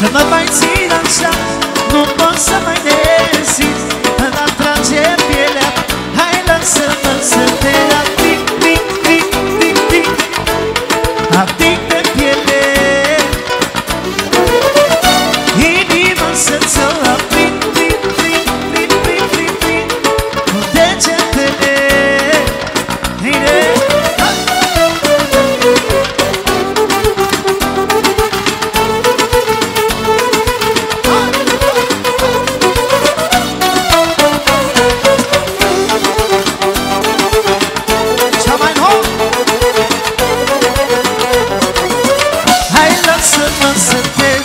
Să mă mai țin așa Nu pot să mai dezit Îmi atrage pielea Hai lasă-mă să te ating Ating, ating, ating mă să te